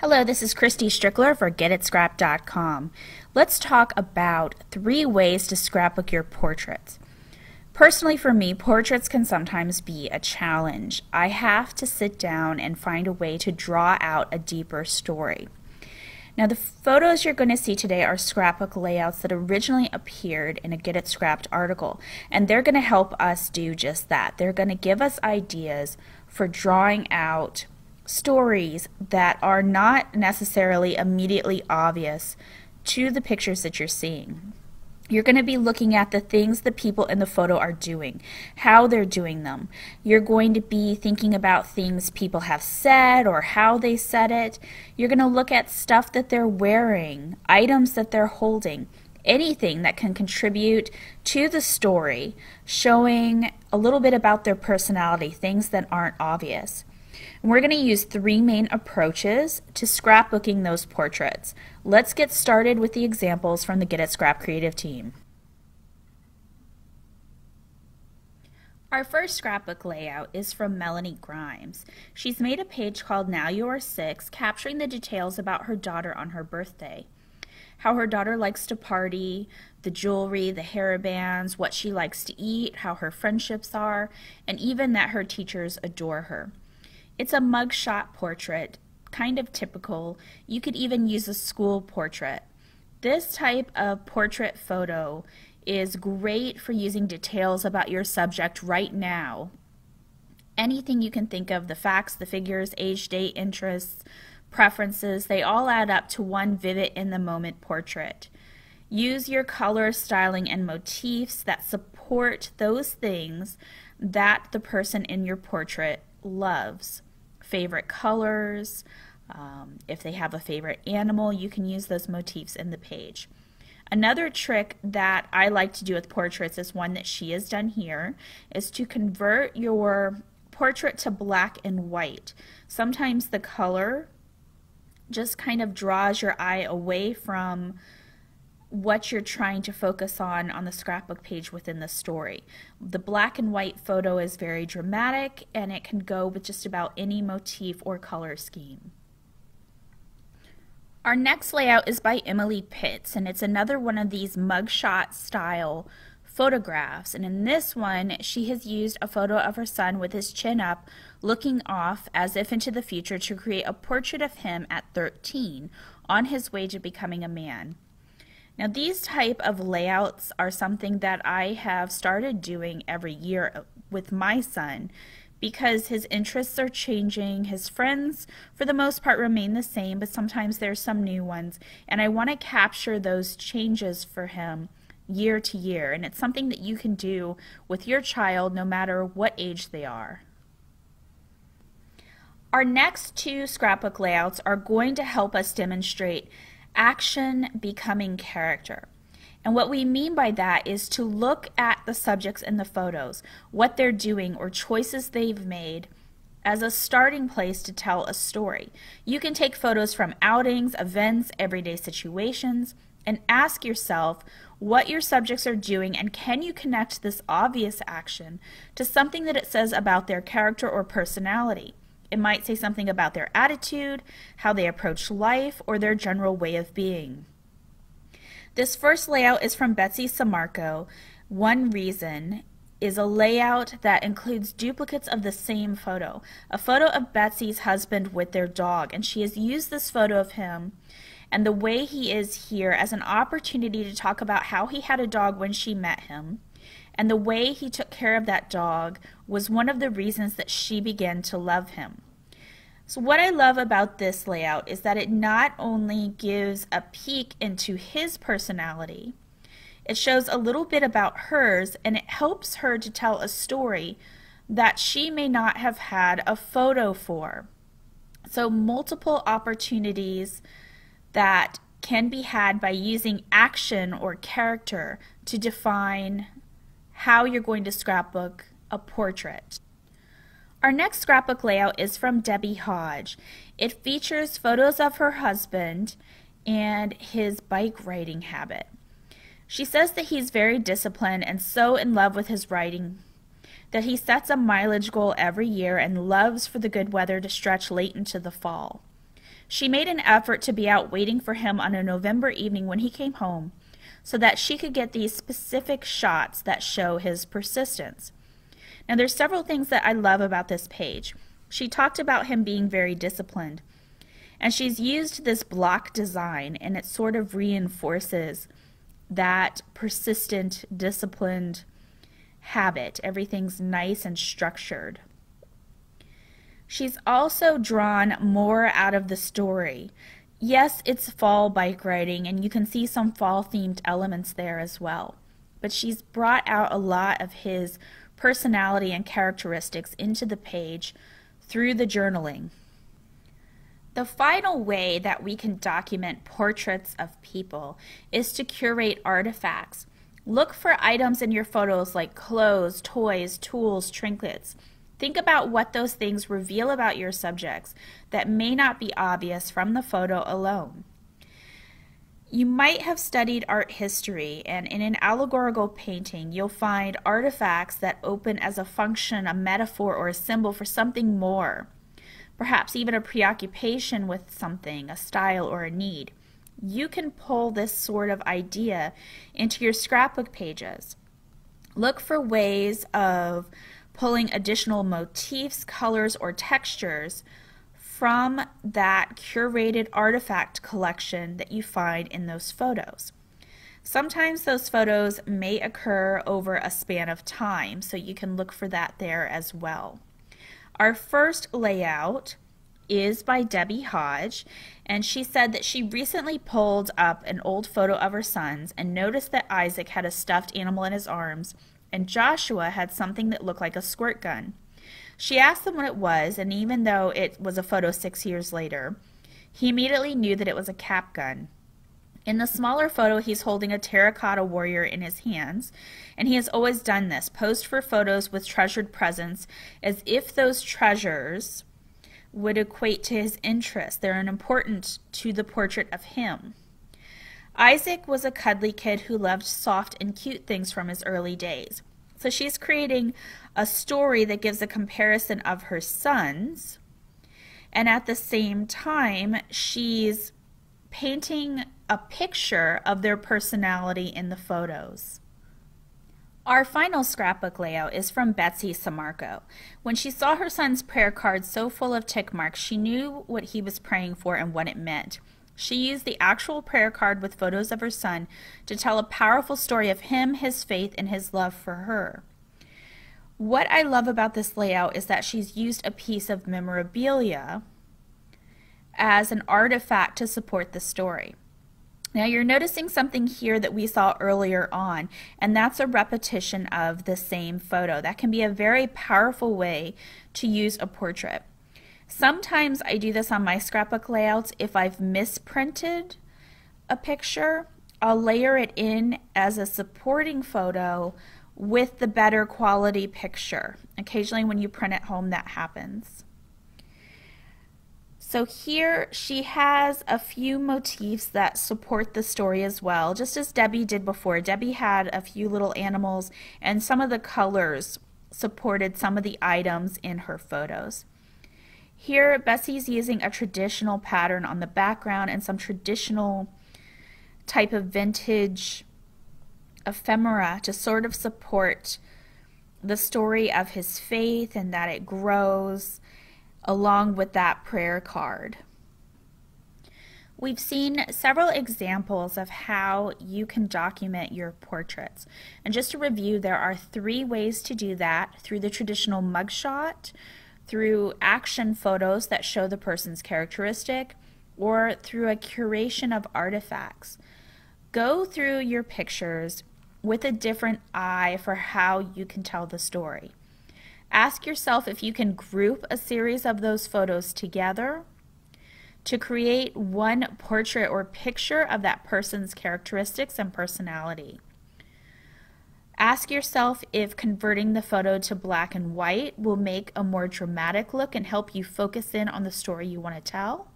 Hello, this is Christy Strickler for GetItScrapped.com. Let's talk about three ways to scrapbook your portraits. Personally, for me, portraits can sometimes be a challenge. I have to sit down and find a way to draw out a deeper story. Now, the photos you're going to see today are scrapbook layouts that originally appeared in a Get It Scrapped article, and they're going to help us do just that. They're going to give us ideas for drawing out stories that are not necessarily immediately obvious to the pictures that you're seeing. You're going to be looking at the things the people in the photo are doing, how they're doing them. You're going to be thinking about things people have said or how they said it. You're going to look at stuff that they're wearing, items that they're holding, anything that can contribute to the story, showing a little bit about their personality, things that aren't obvious. And we're going to use three main approaches to scrapbooking those portraits. Let's get started with the examples from the Get It Scrapped creative team. Our first scrapbook layout is from Melanie Grimes. She's made a page called Now You Are Six, capturing the details about her daughter on her birthday. How her daughter likes to party, the jewelry, the hair bands, what she likes to eat, how her friendships are, and even that her teachers adore her. It's a mugshot portrait, kind of typical. You could even use a school portrait. This type of portrait photo is great for using details about your subject right now. Anything you can think of, the facts, the figures, age, date, interests, preferences, they all add up to one vivid in the moment portrait. Use your color, styling, and motifs that support those things that the person in your portrait loves favorite colors. Um, if they have a favorite animal, you can use those motifs in the page. Another trick that I like to do with portraits is one that she has done here, is to convert your portrait to black and white. Sometimes the color just kind of draws your eye away from what you're trying to focus on on the scrapbook page within the story. The black and white photo is very dramatic and it can go with just about any motif or color scheme. Our next layout is by Emily Pitts and it's another one of these mugshot style photographs and in this one she has used a photo of her son with his chin up looking off as if into the future to create a portrait of him at 13 on his way to becoming a man. Now these type of layouts are something that I have started doing every year uh, with my son because his interests are changing. His friends, for the most part, remain the same, but sometimes there's some new ones. And I want to capture those changes for him year to year. And it's something that you can do with your child no matter what age they are. Our next two scrapbook layouts are going to help us demonstrate action becoming character. And what we mean by that is to look at the subjects in the photos, what they're doing or choices they've made as a starting place to tell a story. You can take photos from outings, events, everyday situations, and ask yourself what your subjects are doing and can you connect this obvious action to something that it says about their character or personality. It might say something about their attitude, how they approach life, or their general way of being. This first layout is from Betsy Sammarco. One reason is a layout that includes duplicates of the same photo. A photo of Betsy's husband with their dog, and she has used this photo of him and the way he is here as an opportunity to talk about how he had a dog when she met him and the way he took care of that dog was one of the reasons that she began to love him. So, what I love about this layout is that it not only gives a peek into his personality, it shows a little bit about hers and it helps her to tell a story that she may not have had a photo for. So, multiple opportunities that can be had by using action or character to define how you're going to scrapbook a portrait. Our next scrapbook layout is from Debbie Hodge. It features photos of her husband and his bike riding habit. She says that he's very disciplined and so in love with his riding that he sets a mileage goal every year and loves for the good weather to stretch late into the fall. She made an effort to be out waiting for him on a November evening when he came home so that she could get these specific shots that show his persistence. Now, there's several things that I love about this page. She talked about him being very disciplined, and she's used this block design, and it sort of reinforces that persistent, disciplined habit. Everything's nice and structured. She's also drawn more out of the story. Yes, it's fall bike riding, and you can see some fall themed elements there as well. But she's brought out a lot of his personality and characteristics into the page through the journaling. The final way that we can document portraits of people is to curate artifacts. Look for items in your photos like clothes, toys, tools, trinkets. Think about what those things reveal about your subjects that may not be obvious from the photo alone. You might have studied art history, and in an allegorical painting, you'll find artifacts that open as a function, a metaphor, or a symbol for something more. Perhaps even a preoccupation with something, a style, or a need. You can pull this sort of idea into your scrapbook pages. Look for ways of pulling additional motifs, colors, or textures from that curated artifact collection that you find in those photos. Sometimes those photos may occur over a span of time, so you can look for that there as well. Our first layout is by Debbie Hodge, and she said that she recently pulled up an old photo of her sons and noticed that Isaac had a stuffed animal in his arms and Joshua had something that looked like a squirt gun. She asked him what it was, and even though it was a photo six years later, he immediately knew that it was a cap gun. In the smaller photo, he's holding a terracotta warrior in his hands, and he has always done this posed for photos with treasured presents as if those treasures would equate to his interest. They're important to the portrait of him. Isaac was a cuddly kid who loved soft and cute things from his early days. So she's creating a story that gives a comparison of her sons, and at the same time, she's painting a picture of their personality in the photos. Our final scrapbook layout is from Betsy Sammarco. When she saw her son's prayer card so full of tick marks, she knew what he was praying for and what it meant. She used the actual prayer card with photos of her son to tell a powerful story of him, his faith, and his love for her. What I love about this layout is that she's used a piece of memorabilia as an artifact to support the story. Now you're noticing something here that we saw earlier on, and that's a repetition of the same photo. That can be a very powerful way to use a portrait. Sometimes I do this on my scrapbook layouts. If I've misprinted a picture, I'll layer it in as a supporting photo with the better quality picture. Occasionally when you print at home that happens. So here she has a few motifs that support the story as well, just as Debbie did before. Debbie had a few little animals and some of the colors supported some of the items in her photos. Here, Betsy's using a traditional pattern on the background and some traditional type of vintage ephemera to sort of support the story of his faith and that it grows along with that prayer card. We've seen several examples of how you can document your portraits. And just to review, there are three ways to do that through the traditional mugshot, through action photos that show the person's characteristic, or through a curation of artifacts. Go through your pictures with a different eye for how you can tell the story. Ask yourself if you can group a series of those photos together to create one portrait or picture of that person's characteristics and personality. Ask yourself if converting the photo to black and white will make a more dramatic look and help you focus in on the story you want to tell.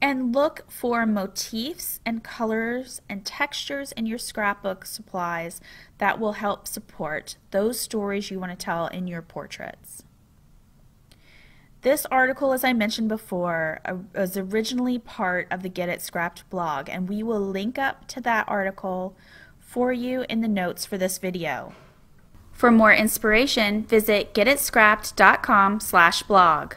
And look for motifs and colors and textures in your scrapbook supplies that will help support those stories you want to tell in your portraits. This article, as I mentioned before, uh, was originally part of the Get It Scrapped blog, and we will link up to that article for you in the notes for this video. For more inspiration, visit getitscrapped.com slash blog.